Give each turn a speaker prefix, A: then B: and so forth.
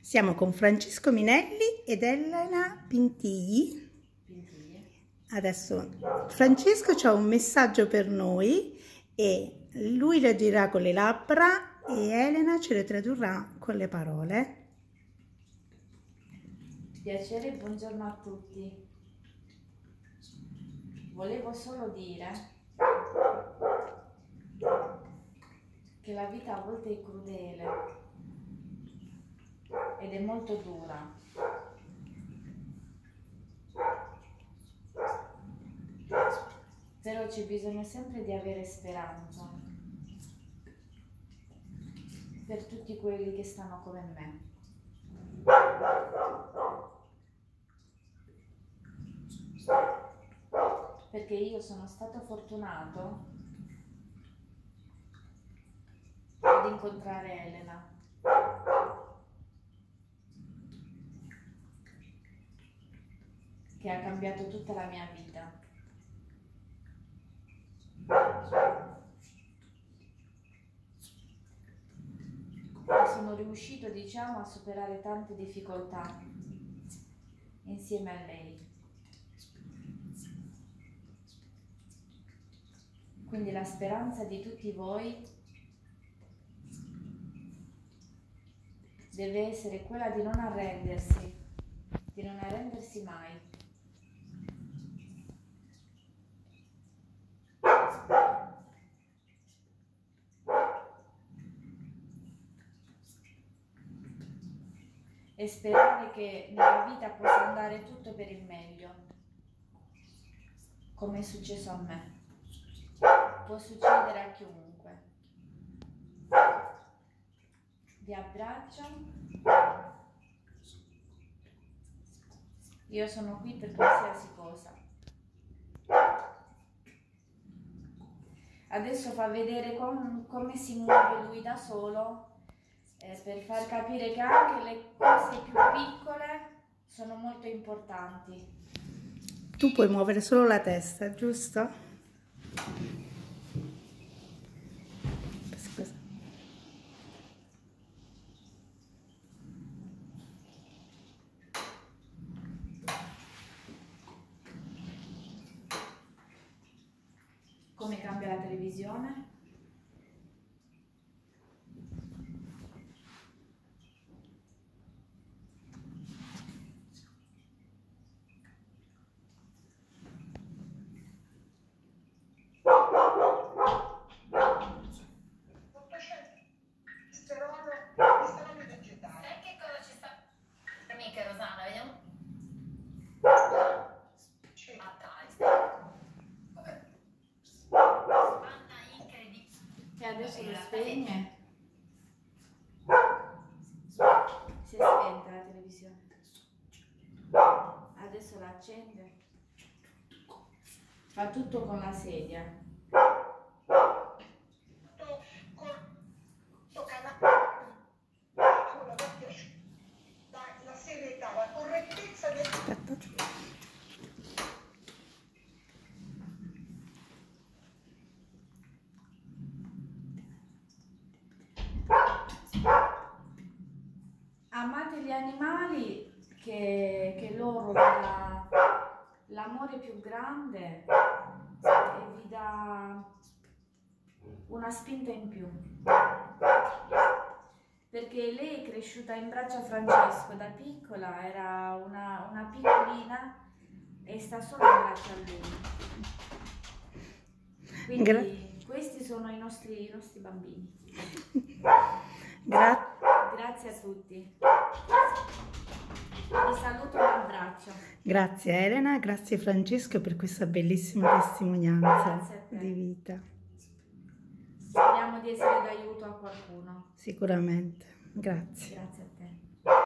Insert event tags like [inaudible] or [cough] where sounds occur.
A: Siamo con Francesco Minelli ed Elena Pintigli. Adesso Francesco ha un messaggio per noi e lui lo dirà con le labbra e Elena ce le tradurrà con le parole.
B: Piacere, buongiorno a tutti. Volevo solo dire che la vita a volte è crudele ed è molto dura. Però c'è bisogno sempre di avere speranza per tutti quelli che stanno come me. Perché io sono stato fortunato ad incontrare Elena. Che ha cambiato tutta la mia vita. Sono riuscito, diciamo, a superare tante difficoltà insieme a lei. Quindi la speranza di tutti voi deve essere quella di non arrendersi, di non arrendersi mai. E sperare che nella vita possa andare tutto per il meglio, come è successo a me. Può succedere a chiunque. Vi abbraccio. Io sono qui per qualsiasi cosa. Adesso fa vedere com come si muove lui da solo eh, per far capire che anche le cose più piccole sono molto importanti.
A: Tu puoi muovere solo la testa, giusto? Scusa.
B: Come cambia la televisione? Spegne. Si è spenta la televisione. Adesso la accende. Fa tutto con la sedia. Gli animali che, che loro dà l'amore più grande e vi dà una spinta in più. Perché lei è cresciuta in braccio a Francesco da piccola, era una, una piccolina e sta solo in braccio a lui. Quindi Gra questi sono i nostri, i nostri bambini. [laughs]
A: Grazie.
B: Grazie a tutti. Vi saluto un abbraccio.
A: Grazie Elena, grazie Francesco per questa bellissima testimonianza di vita.
B: Speriamo di essere d'aiuto a qualcuno.
A: Sicuramente. Grazie.
B: Grazie a te.